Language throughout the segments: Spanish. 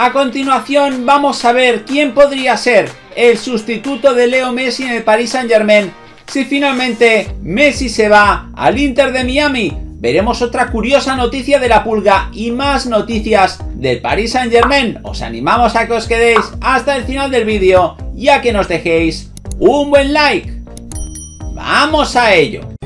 A continuación vamos a ver quién podría ser el sustituto de Leo Messi en el Paris Saint Germain si finalmente Messi se va al Inter de Miami. Veremos otra curiosa noticia de la pulga y más noticias del Paris Saint Germain. Os animamos a que os quedéis hasta el final del vídeo y a que nos dejéis un buen like. ¡Vamos a ello!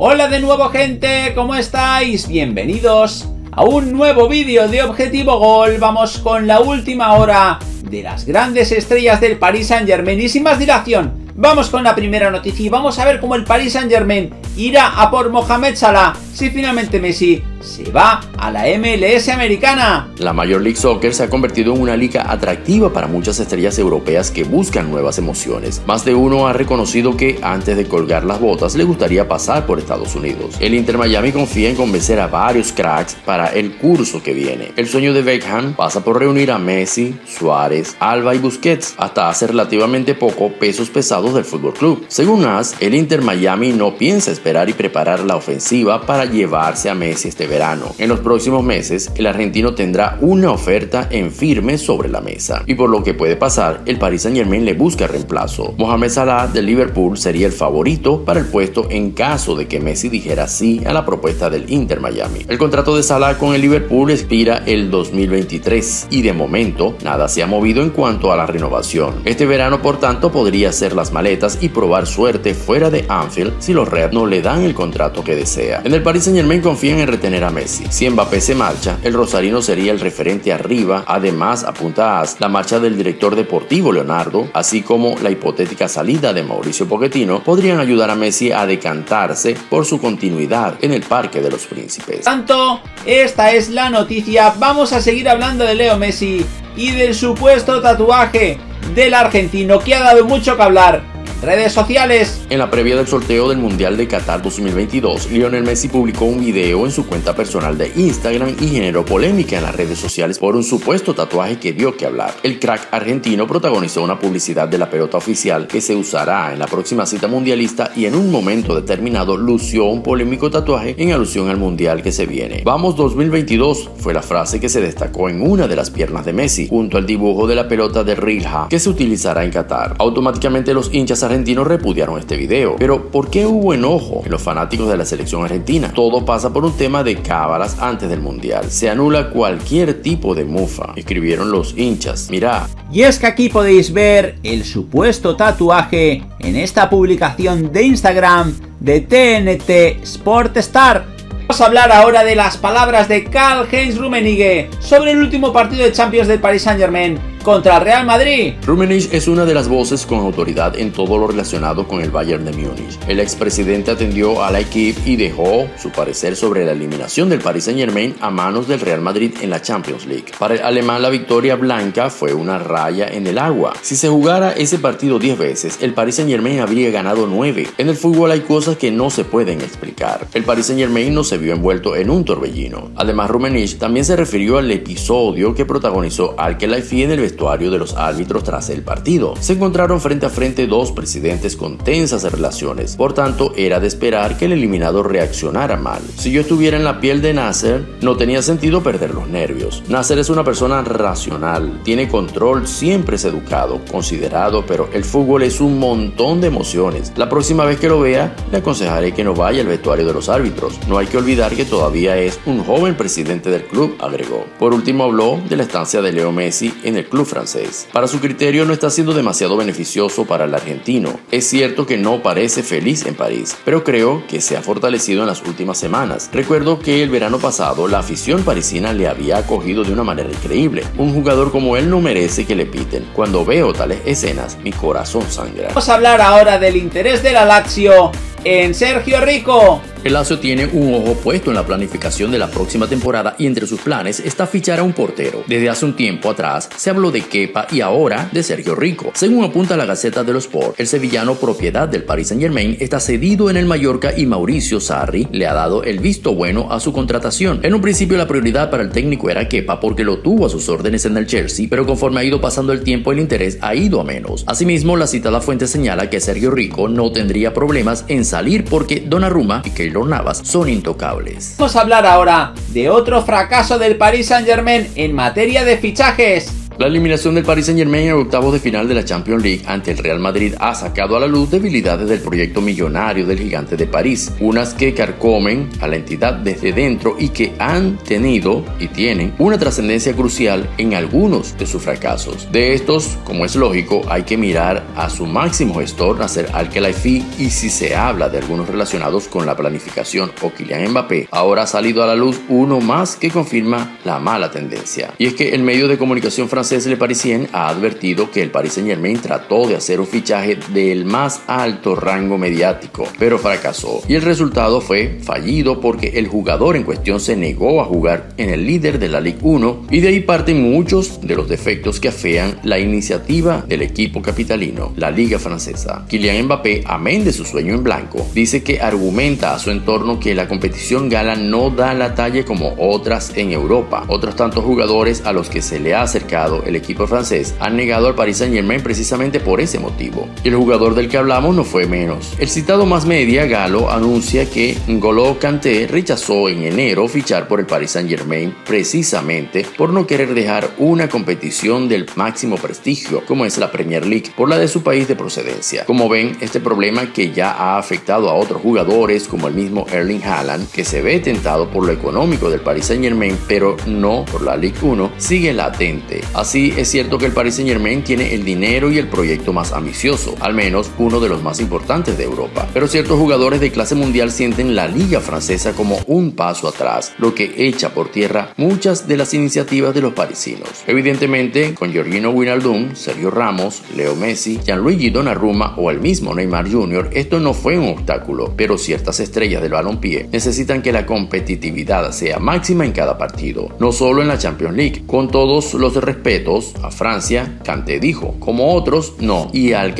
Hola de nuevo gente, ¿cómo estáis? Bienvenidos a un nuevo vídeo de Objetivo Gol. Vamos con la última hora de las grandes estrellas del Paris Saint Germain y sin más dilación, Vamos con la primera noticia y vamos a ver cómo el Paris Saint Germain irá a por Mohamed Salah si finalmente Messi se va a la MLS americana. La Major League Soccer se ha convertido en una liga atractiva para muchas estrellas europeas que buscan nuevas emociones. Más de uno ha reconocido que antes de colgar las botas le gustaría pasar por Estados Unidos. El Inter Miami confía en convencer a varios cracks para el curso que viene. El sueño de Beckham pasa por reunir a Messi, Suárez, Alba y Busquets. Hasta hace relativamente poco pesos pesados del Fútbol Club. Según AS, el Inter Miami no piensa esperar y preparar la ofensiva para llevarse a Messi este verano. En los próximos meses, el argentino tendrá una oferta en firme sobre la mesa. Y por lo que puede pasar, el Paris Saint Germain le busca reemplazo. Mohamed Salah del Liverpool sería el favorito para el puesto en caso de que Messi dijera sí a la propuesta del Inter Miami. El contrato de Salah con el Liverpool expira el 2023 y de momento nada se ha movido en cuanto a la renovación. Este verano, por tanto, podría ser las maletas y probar suerte fuera de Anfield si los Reds no le dan el contrato que desea. En el Paris Saint Germain confían en retener a Messi. Si Mbappé se marcha, el rosarino sería el referente arriba. Además, apunta a la marcha del director deportivo Leonardo, así como la hipotética salida de Mauricio Pochettino, podrían ayudar a Messi a decantarse por su continuidad en el Parque de los Príncipes. Tanto, esta es la noticia. Vamos a seguir hablando de Leo Messi y del supuesto tatuaje del argentino que ha dado mucho que hablar redes sociales. En la previa del sorteo del Mundial de Qatar 2022, Lionel Messi publicó un video en su cuenta personal de Instagram y generó polémica en las redes sociales por un supuesto tatuaje que dio que hablar. El crack argentino protagonizó una publicidad de la pelota oficial que se usará en la próxima cita mundialista y en un momento determinado lució un polémico tatuaje en alusión al Mundial que se viene. Vamos 2022 fue la frase que se destacó en una de las piernas de Messi, junto al dibujo de la pelota de Rilha que se utilizará en Qatar. Automáticamente los hinchas argentinos repudiaron este video. Pero ¿por qué hubo enojo en los fanáticos de la selección argentina? Todo pasa por un tema de cábalas antes del mundial. Se anula cualquier tipo de mufa, escribieron los hinchas. Mirá. Y es que aquí podéis ver el supuesto tatuaje en esta publicación de Instagram de TNT Sport Star Vamos a hablar ahora de las palabras de Karl-Heinz Rummenigge sobre el último partido de Champions del Paris Saint-Germain contra Real Madrid. Rummenigge es una de las voces con autoridad en todo lo relacionado con el Bayern de Múnich. El expresidente atendió a la equipe y dejó su parecer sobre la eliminación del Paris Saint-Germain a manos del Real Madrid en la Champions League. Para el alemán la victoria blanca fue una raya en el agua. Si se jugara ese partido 10 veces, el Paris Saint-Germain habría ganado 9. En el fútbol hay cosas que no se pueden explicar. El Paris Saint-Germain no se vio envuelto en un torbellino. Además, Rummenigge también se refirió al episodio que protagonizó al en el vestuario de los árbitros tras el partido. Se encontraron frente a frente dos presidentes con tensas relaciones, por tanto era de esperar que el eliminado reaccionara mal. Si yo estuviera en la piel de Nasser, no tenía sentido perder los nervios. Nasser es una persona racional, tiene control, siempre es educado, considerado, pero el fútbol es un montón de emociones. La próxima vez que lo vea, le aconsejaré que no vaya al vestuario de los árbitros. No hay que olvidar que todavía es un joven presidente del club, agregó. Por último habló de la estancia de Leo Messi en el club francés. Para su criterio no está siendo demasiado beneficioso para el argentino. Es cierto que no parece feliz en París, pero creo que se ha fortalecido en las últimas semanas. Recuerdo que el verano pasado la afición parisina le había acogido de una manera increíble. Un jugador como él no merece que le piten. Cuando veo tales escenas, mi corazón sangra. Vamos a hablar ahora del interés de la Lazio en Sergio Rico El Lazio tiene un ojo puesto en la planificación de la próxima temporada y entre sus planes está fichar a un portero. Desde hace un tiempo atrás se habló de Kepa y ahora de Sergio Rico. Según apunta la Gaceta de los Sport, el sevillano propiedad del Paris Saint Germain está cedido en el Mallorca y Mauricio Sarri le ha dado el visto bueno a su contratación. En un principio la prioridad para el técnico era Kepa porque lo tuvo a sus órdenes en el Chelsea, pero conforme ha ido pasando el tiempo el interés ha ido a menos. Asimismo, la citada fuente señala que Sergio Rico no tendría problemas en salir porque Donnarumma y Keylor Navas son intocables. Vamos a hablar ahora de otro fracaso del Paris Saint Germain en materia de fichajes. La eliminación del Paris Saint Germain en octavos de final de la Champions League ante el Real Madrid ha sacado a la luz debilidades del proyecto millonario del gigante de París, unas que carcomen a la entidad desde dentro y que han tenido y tienen una trascendencia crucial en algunos de sus fracasos. De estos, como es lógico, hay que mirar a su máximo gestor, Nasser Al-Khelaifi, y si se habla de algunos relacionados con la planificación o Kylian Mbappé, ahora ha salido a la luz uno más que confirma la mala tendencia. Y es que el medio de comunicación francés Le Parisien ha advertido que el Paris Saint Germain trató de hacer un fichaje del más alto rango mediático, pero fracasó. Y el resultado fue fallido porque el jugador en cuestión se negó a jugar en el líder de la Ligue 1 y de ahí parten muchos de los defectos que afean la iniciativa del equipo capitalino, la Liga Francesa. Kylian Mbappé, amén de su sueño en blanco, dice que argumenta a su entorno que la competición gala no da la talla como otras en Europa. Otros tantos jugadores a los que se le ha acercado el equipo francés, han negado al Paris Saint Germain precisamente por ese motivo. Y el jugador del que hablamos no fue menos. El citado más media, Galo, anuncia que N'Golo Kanté rechazó en enero fichar por el Paris Saint Germain precisamente por no querer dejar una competición del máximo prestigio, como es la Premier League, por la de su país de procedencia. Como ven, este problema que ya ha afectado a otros jugadores, como el mismo Erling Haaland, que se ve tentado por lo económico del Paris Saint Germain, pero no por la Ligue 1, sigue latente. Así es cierto que el Paris Saint Germain tiene el dinero y el proyecto más ambicioso, al menos uno de los más importantes de Europa. Pero ciertos jugadores de clase mundial sienten la liga francesa como un paso atrás, lo que echa por tierra muchas de las iniciativas de los parisinos. Evidentemente, con Giorgino Wijnaldum, Sergio Ramos, Leo Messi, Gianluigi Donnarumma o el mismo Neymar Jr., esto no fue un obstáculo, pero ciertas estrellas del balompié necesitan que la competitividad sea máxima en cada partido, no solo en la Champions League, con todos los respetos a Francia, Kanté dijo, como otros, no. Y al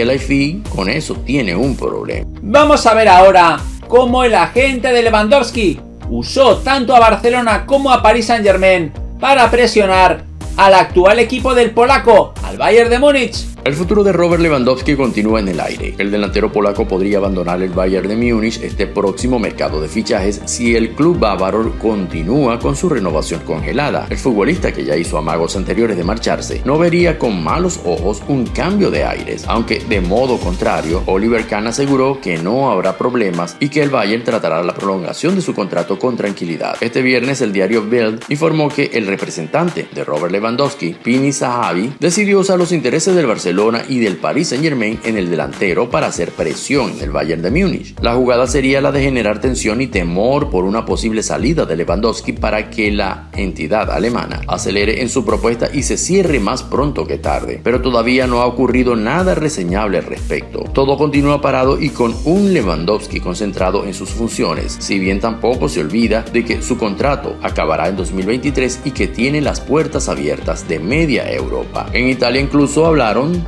con eso tiene un problema. Vamos a ver ahora cómo el agente de Lewandowski usó tanto a Barcelona como a Paris Saint Germain para presionar al actual equipo del polaco, al Bayern de Múnich. El futuro de Robert Lewandowski continúa en el aire. El delantero polaco podría abandonar el Bayern de Múnich este próximo mercado de fichajes si el club bávaro continúa con su renovación congelada. El futbolista que ya hizo amagos anteriores de marcharse no vería con malos ojos un cambio de aires, aunque de modo contrario, Oliver Kahn aseguró que no habrá problemas y que el Bayern tratará la prolongación de su contrato con tranquilidad. Este viernes el diario Bild informó que el representante de Robert Lewandowski, Pini Zahavi, decidió usar los intereses del Barcelona y del Paris Saint Germain en el delantero para hacer presión en el Bayern de Múnich. La jugada sería la de generar tensión y temor por una posible salida de Lewandowski para que la entidad alemana acelere en su propuesta y se cierre más pronto que tarde. Pero todavía no ha ocurrido nada reseñable al respecto. Todo continúa parado y con un Lewandowski concentrado en sus funciones, si bien tampoco se olvida de que su contrato acabará en 2023 y que tiene las puertas abiertas de media Europa. En Italia incluso hablaron